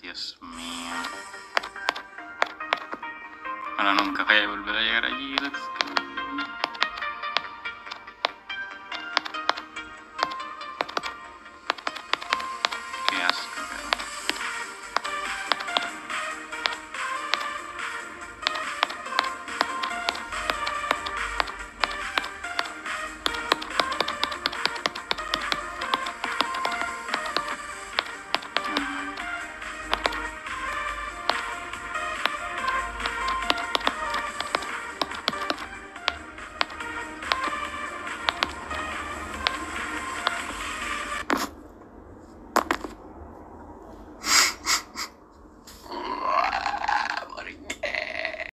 Dios mío. Bueno, nunca voy a volver a llegar